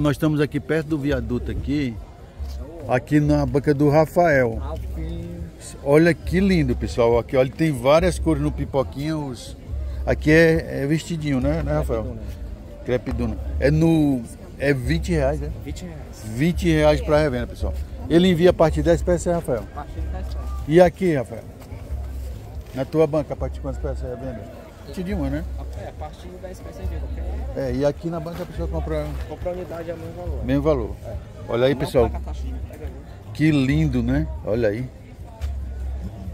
Nós estamos aqui perto do viaduto aqui, aqui na banca do Rafael. Olha que lindo, pessoal. Aqui, olha, tem várias cores no pipoquinha. Os... Aqui é, é vestidinho, né, né Rafael? Crepe Duna. É no... É 20 reais, né? 20 reais. 20 reais para revenda, pessoal. Ele envia a partir de 10 peças, Rafael? A partir de 10 peças. E aqui, Rafael? Na tua banca, a partir de quantas peças é revenda? A partir de uma, né? É, a partir 10 peças de qualquer... É, e aqui na banca a pessoa compra Comprar unidade é o mesmo valor. mesmo valor. É. Olha aí, Não pessoal. taxa. Que lindo, né? Olha aí.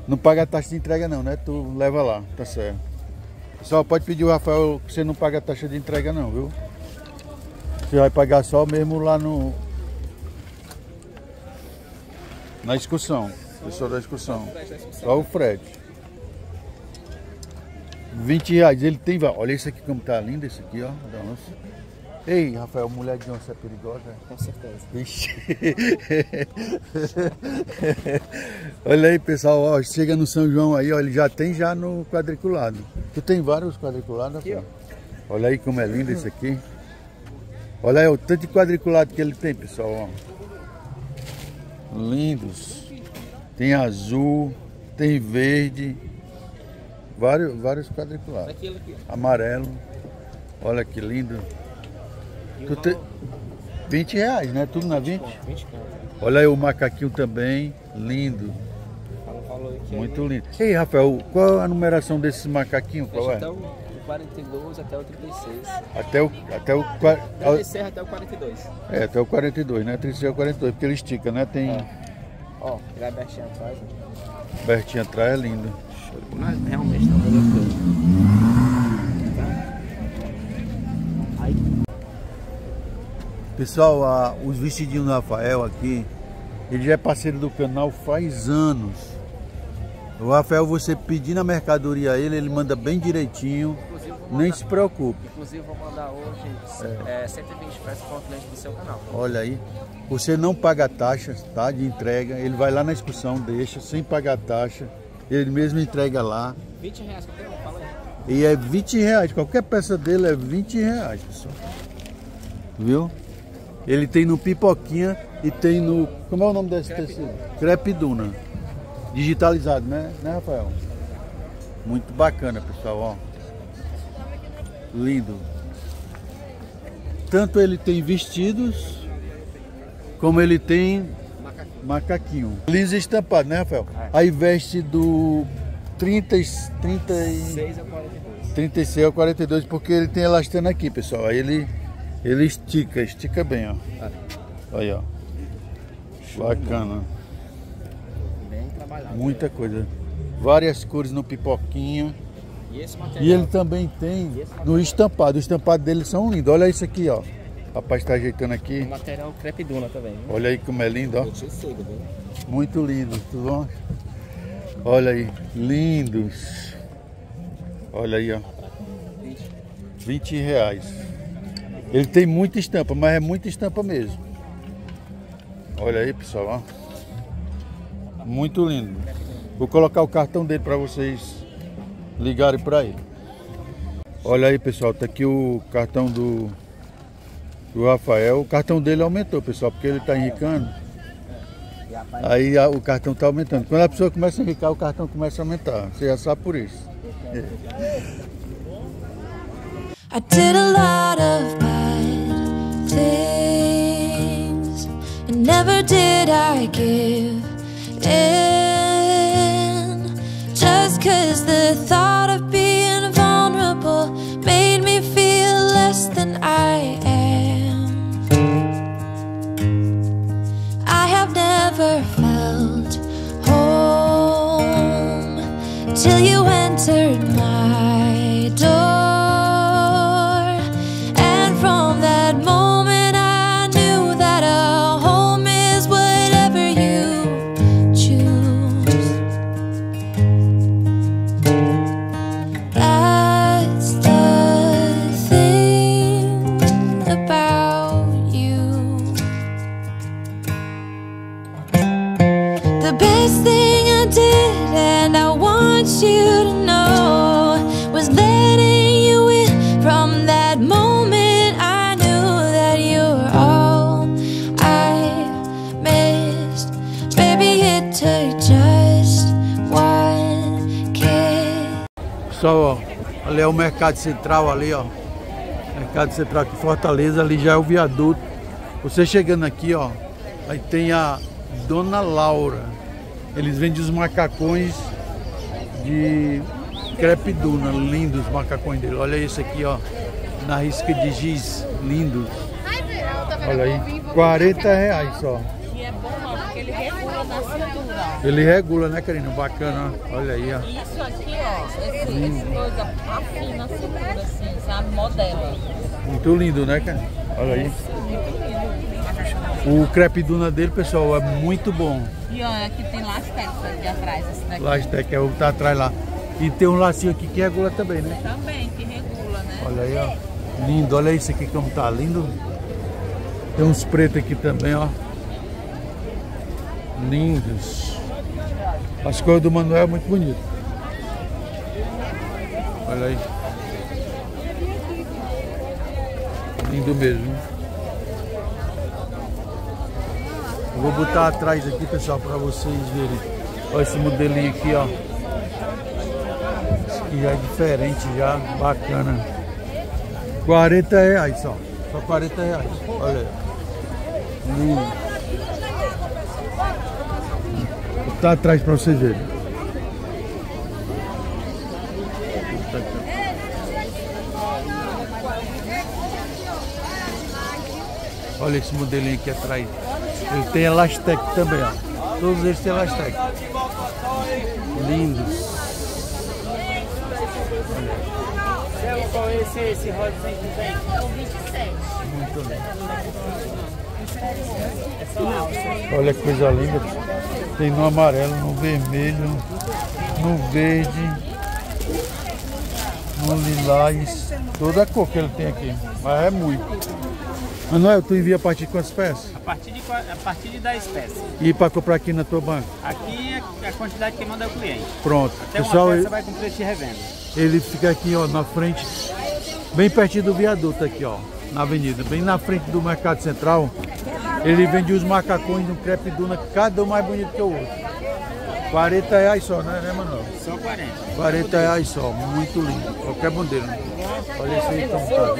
Não paga taxa de entrega não, né? Tu leva lá, tá certo. Pessoal, pode pedir o Rafael que você não paga taxa de entrega não, viu? Você vai pagar só mesmo lá no... Na excursão. Pessoal da excursão. Só o frete. 20 reais. Ele tem... Olha isso aqui como tá lindo esse aqui, ó. Da onça. Ei, Rafael, mulher de onça é perigosa? Com certeza. Vixe. Olha aí, pessoal, ó, chega no São João aí, ó, ele já tem já no quadriculado. Tu tem vários quadriculados, Aqui, Rafael? Olha aí como é lindo esse aqui. Olha aí o tanto de quadriculado que ele tem, pessoal, ó. Lindos. Tem azul, tem verde, vários, vários quadriculados. Aqui, ó. Amarelo. Olha que lindo. E o Tu te... valor? 20 reais, né? Tudo na 20? 20 conto. Olha aí o macaquinho também, lindo, o aqui. muito lindo. Ei, Rafael, qual a numeração desses macaquinhos? Qual é? até o do 42 até o 36. Até o, até o, qua- Da descer até o 42. é, até o 42, né? 36 ao 42, porque ele estica, né? Tem Ó, ele vai abertinho atrás. ó. Bertinho atrás, é lindo. Mas realmente tá. Aí, Pessoal, a- os vestidinhos do Rafael aqui, ele já é parceiro do canal faz anos. O Rafael, você pedindo a mercadoria a ele, ele manda bem direitinho, vou nem mandar, se preocupe. inclusive vou mandar hoje é. 120 peças para o cliente do seu canal. Olha aí, você não paga taxa tá, de entrega, ele vai lá na excursão, deixa, sem pagar taxa, ele mesmo entrega lá. 20 reais qualquer um, fala aí. E é 20 reais, qualquer peça dele é 20 reais, pessoal. Viu? Ele tem no Pipoquinha e tem no. Como é o nome desse tecido? Crepe Duna. Digitalizado, né, né, Rafael? Muito bacana, pessoal, ó. Lindo. Tanto ele tem vestidos, como ele tem macaquinho. Liso estampado, né, Rafael? É. Aí veste do 30, e- 30 e... 6 a 42. 36 ao 42, porque ele tem elastano aqui, pessoal. Aí ele, ele estica, estica bem, ó. Aí, ó. Bacana. Bem trabalhado. Muita coisa. Várias cores no pipoquinha. E esse material. E ele também tem no estampado. Os estampados dele são lindos. Olha isso aqui, ó. O rapaz está ajeitando aqui. Material crepe duna também. viu? Olha aí como é lindo, ó. Viu? Muito lindo, tudo bom? Olha aí, lindos. Olha aí, ó. 20 reais. Ele tem muita estampa, mas é muita estampa mesmo. Olha aí, pessoal, ó. Muito lindo. Vou colocar o cartão dele para vocês ligarem para ele. Olha aí, pessoal, tá aqui o cartão do, do Rafael. O cartão dele aumentou, pessoal, porque ele está enricando. Aí a- o cartão está aumentando. Quando a pessoa começa a enricar, o cartão começa a aumentar. Você já sabe por isso. I did a lot of bad things, and never did I give in. Just cause entered my door. And from that moment, I knew that a home is whatever you choose. That's the thing about you. The best thing did, and I want you to know, was letting you in from that moment. I knew that you were all I missed. Baby it took just one kiss. So, ali é o mercado central ali, ó. Mercado Central aqui Fortaleza, ali já é o viaduto. Você chegando aqui, ó, aí tem a Dona Laura. Eles vendem os macacões de crepe duna, lindos os macacões dele. Olha esse aqui, ó, na risca de giz, lindos. Olha aí, 40 reais só. E é bom não, porque ele regula na cintura. Ele regula, né, Karina? Bacana, ó. olha aí, ó. Isso aqui, ó, esse, esse coisa afina a cintura, assim, sabe? Modela. Muito lindo, né, cara? Olha aí. O crepe duna dele, pessoal, é muito bom. E ó, aqui tem Lastex aqui atrás, esse daqui. Lastec é o que tá atrás lá. E tem um lacinho aqui que regula também, né? Também, que regula, né? Olha aí, ó. Lindo, olha isso aqui como tá lindo. Tem uns pretos aqui também, ó. Lindos. As cores do Manuel é muito bonito. Olha aí. Lindo mesmo. Eu vou botar atrás aqui, pessoal, para vocês verem. Olha esse modelinho aqui, ó. Esse aqui já é diferente, já bacana. 40 reais só. Só 40 reais. Olha aí. Vou botar atrás para vocês verem. Olha esse modelinho aqui atrás. Ele tem Elastec também, ó. Todos eles têm Elastec. Lindos. Lindo. Olha que coisa linda. Tem no amarelo, no vermelho, no verde, no lilás. Toda a cor que ele tem aqui. Mas é muito. Manuel, tu envia a partir de quantas peças? A partir de, a partir de 10 peças. E para comprar aqui na tua banca? Aqui é a quantidade que manda é o cliente. Pronto. Até Pessoal, uma ele, peça vai com preço de revenda. ele fica aqui ó, na frente, bem pertinho do viaduto aqui, ó, na avenida, bem na frente do Mercado Central. Ele vende os macacões no crepe duna, cada um mais bonito que o outro. 40 reais só, né, né Manuel? Só 40. 40 reais só, muito lindo. Qualquer modelo. Olha esse aí como tá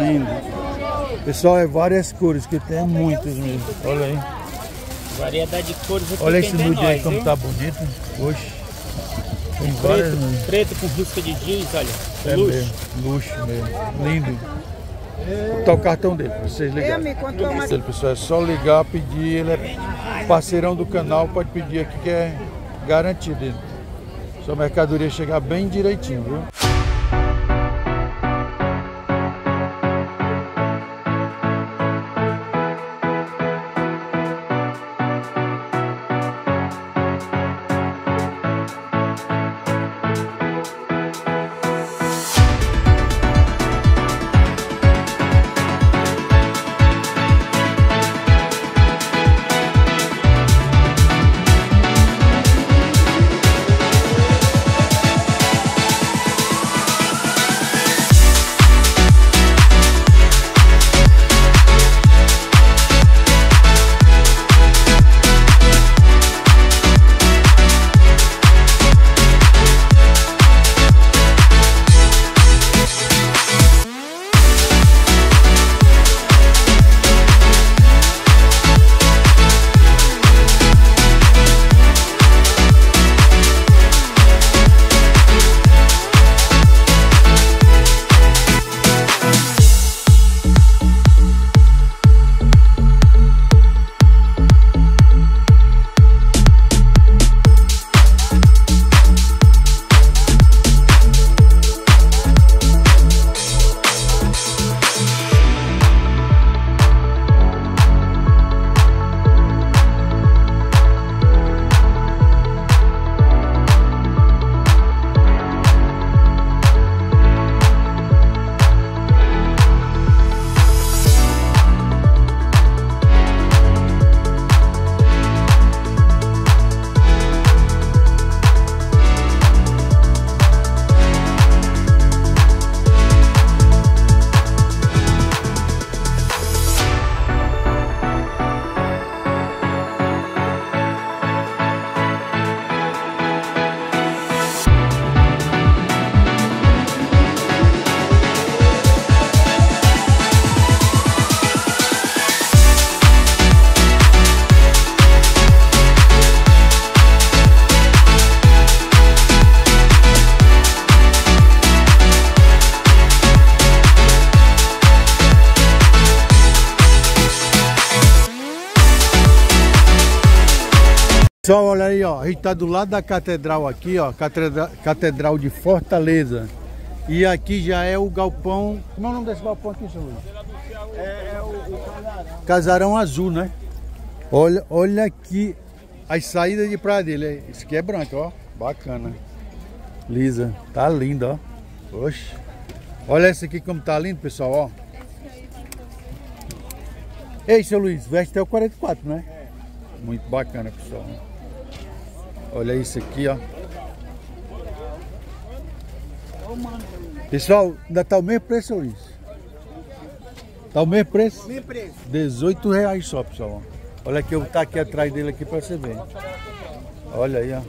lindo. Lindo. Pessoal, é várias cores, que tem muitas mesmo. Olha aí. Variedade de cores aqui Olha esse nude aí como viu? tá bonito. Oxe. Tem várias Preto, mesmo. preto com risca de jeans, olha. É luxo. mesmo, luxo mesmo. Lindo. Tá o cartão dele, pra vocês ligarem. Ele, pessoal, é só ligar, pedir. Ele é parceirão do canal, pode pedir aqui que é garantido. Sua mercadoria chegar bem direitinho, viu? Pessoal, olha aí, ó. A gente tá do lado da catedral aqui, ó. Catedral, catedral de Fortaleza. E aqui já é o galpão. Como é o nome desse galpão aqui, senhor Luiz? É, o, o casarão. Casarão azul, né? Olha, olha aqui as saídas de praia dele. Esse aqui é branco, ó. Bacana. Lisa. Tá lindo, ó. Oxe. Olha esse aqui como tá lindo, pessoal, ó. Ei, seu Luiz, veste até o 44, né? Muito bacana, pessoal. Olha isso aqui, ó. Pessoal, ainda tá o mesmo preço, seu Luiz? Tá o mesmo preço? Mesmo preço. 18 reais só, pessoal. ó. Olha que eu tá aqui atrás dele aqui pra você ver. Olha aí, ó.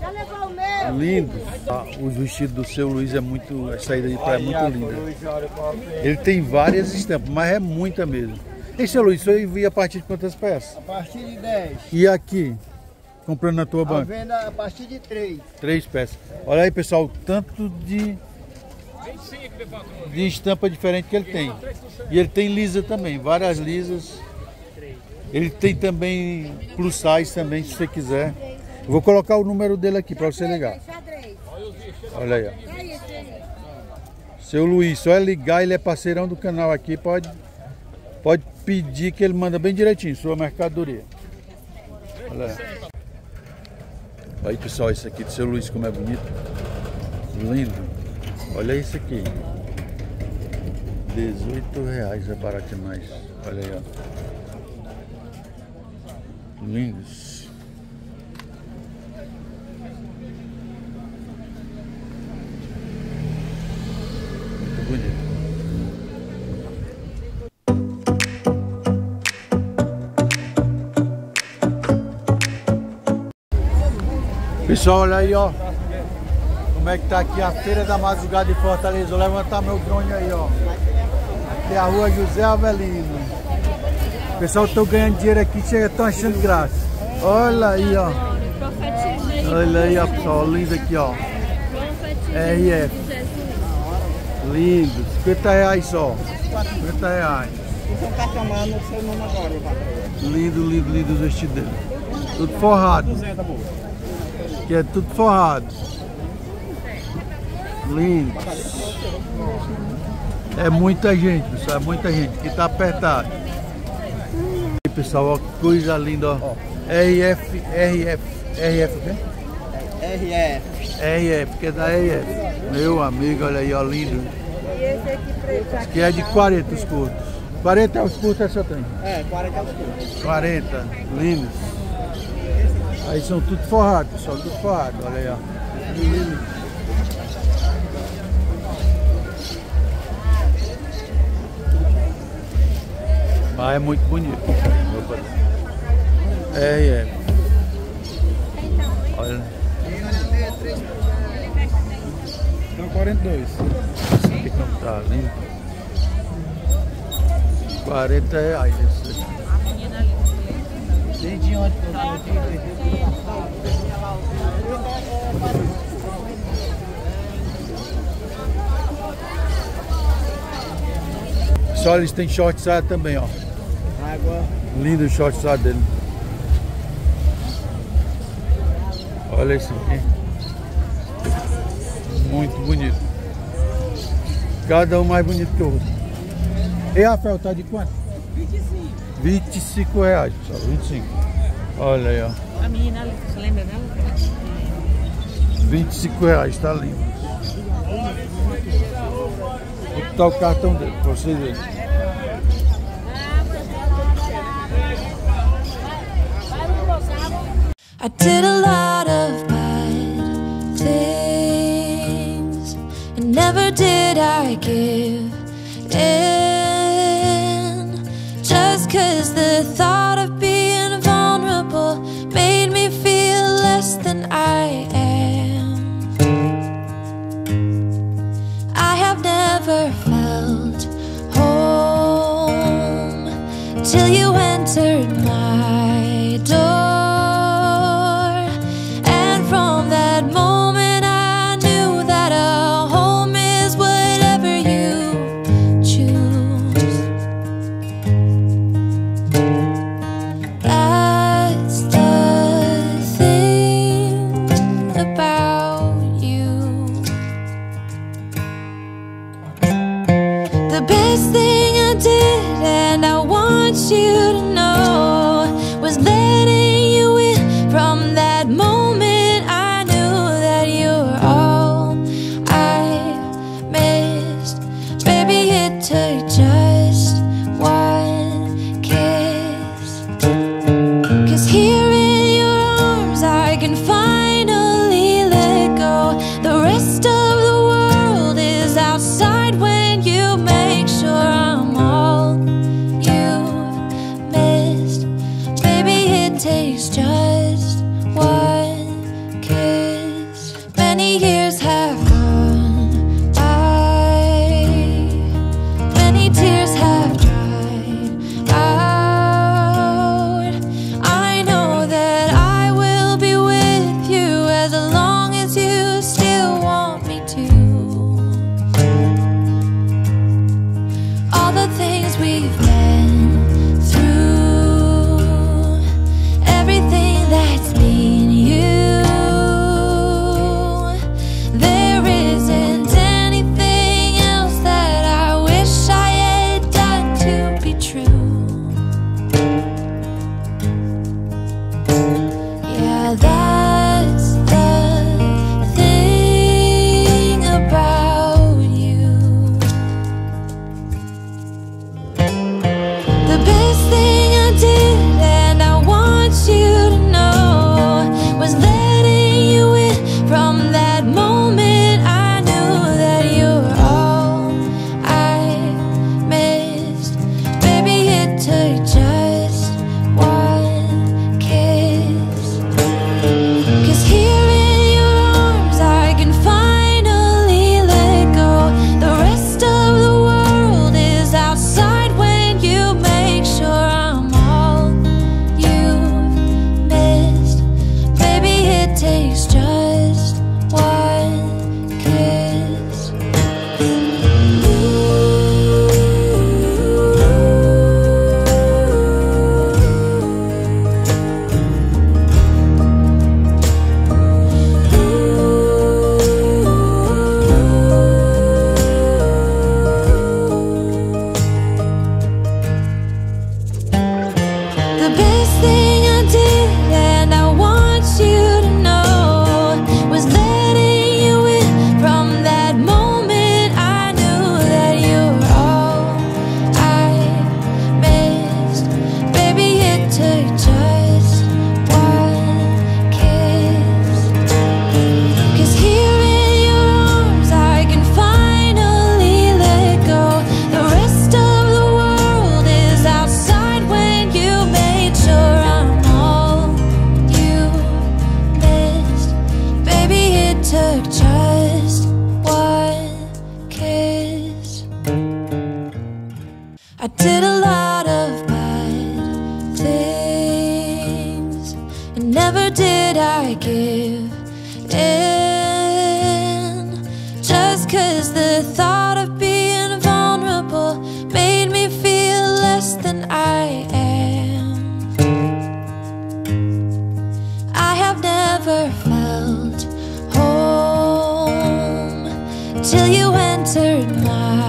Já levou o meu? Lindo. Ah, os vestidos do seu Luiz é muito. A saída de praia é muito linda. Ele tem várias estampas, mas é muita mesmo. E seu Luiz, você envia a partir de quantas peças? A partir de 10. E aqui? Comprando na tua A banca? venda a partir de 3. Três peças. Olha aí, pessoal, o tanto de. De estampa diferente que ele tem. E ele tem lisa também, várias lisas. Ele tem também plus size também, se você quiser. Eu vou colocar o número dele aqui para você ligar. Olha aí, ó. Seu Luiz, só é ligar, ele é parceirão do canal aqui, pode, pode pedir que ele manda bem direitinho, sua mercadoria. Olha aí. Aí pessoal, isso aqui do seu Luiz como é bonito. Lindo. Olha isso aqui. 18 reais é barato demais. Olha aí, ó. Lindos. Pessoal, olha aí, ó. Como é que tá aqui a feira da madrugada de Fortaleza. Vou levantar meu drone aí, ó. Aqui é a rua José Avelino. O pessoal estão ganhando dinheiro aqui, chega, estão achando graça. Olha aí, ó. Olha aí, ó, pessoal. Lindo aqui, ó. RF. Lindo. 50 reais só. 50 reais. Então tá. Lindo, lindo, lindo os vestidos dele. Tudo forrado. 200, amor. Que é tudo forrado. Lindo. É muita gente, pessoal. É muita gente. Que tá apertado. E pessoal, ó, que coisa linda, ó. RF, RF, RF, o quê? RF. RF, que é da RF. Meu amigo, olha aí, ó, lindo. E esse aqui preto aqui. Que é de 40 os curtos. 40 é os curtos, essa tem. É, 40 é os curtos. 40, lindos. Aí são tudo forrados, pessoal, tudo forrado, olha aí, ó. Mas é muito bonito. É, é. Olha. Então 42. Esse aqui como tá lindo. 40 reais esse aqui. Desde onde que eu tô aqui? Só eles têm short saia também, ó. Água. Lindo o short saia dele. Olha esse aqui. Muito bonito. Cada um mais bonito que o outro. E Rafael, tá de quanto? 25. 25 reais, pessoal. 25. Olha aí, ó. A menina ali, você lembra dela? 25 reais, tá lindo. Vou botar o cartão dele pra vocês verem. I did a lot of bad things, and never did I give in. The thought of being vulnerable made me feel less than I am. I have never felt home till you entered my door. Till you entered my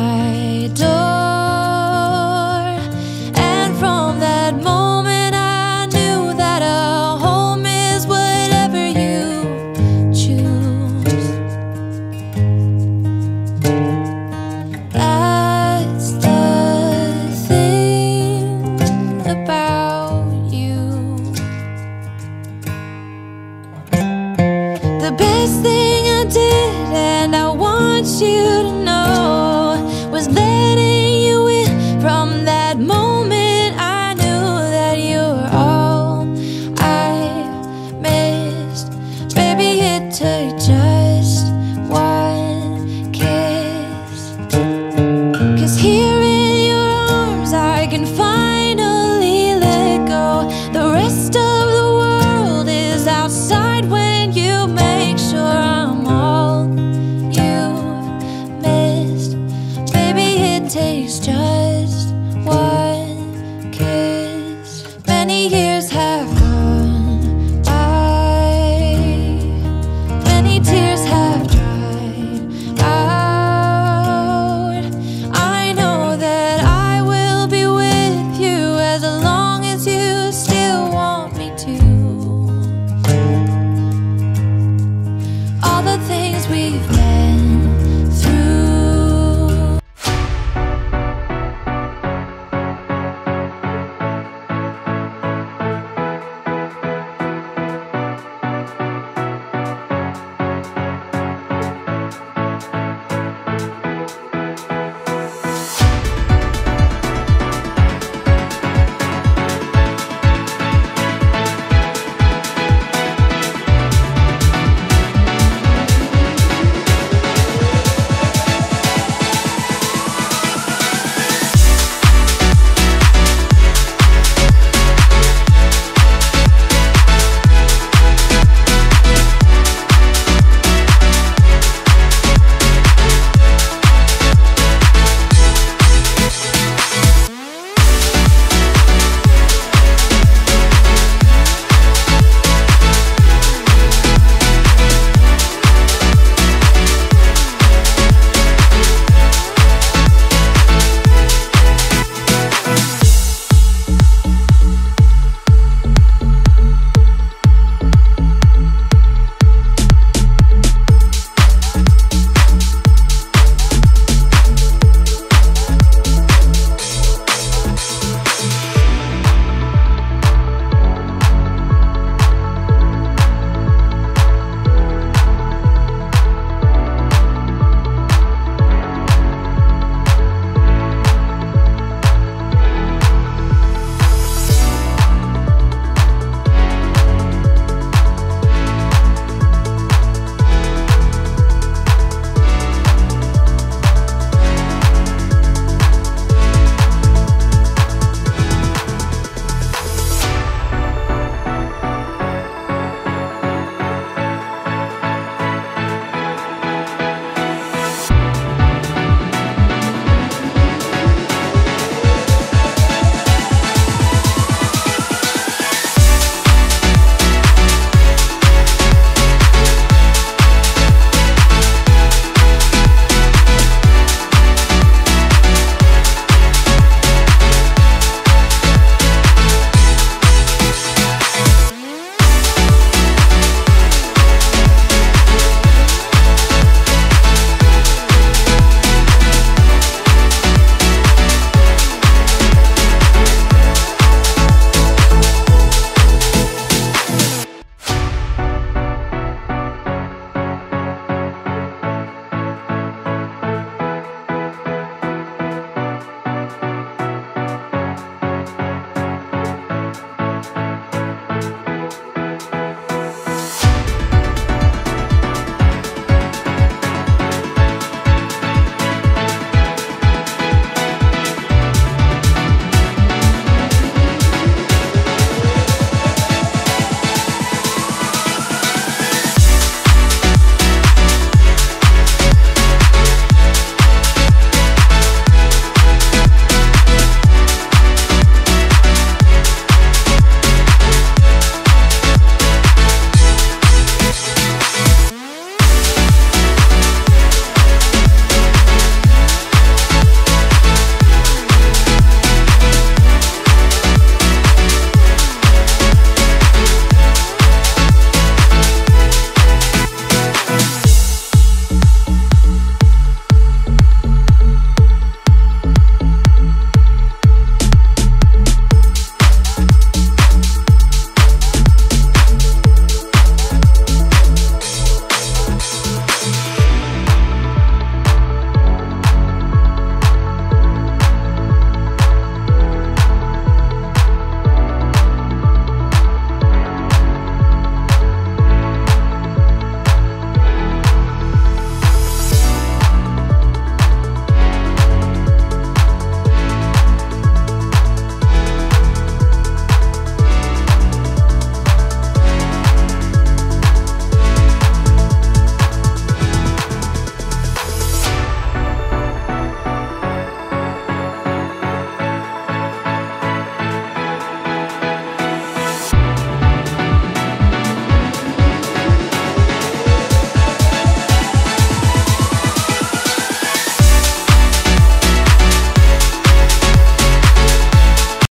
it took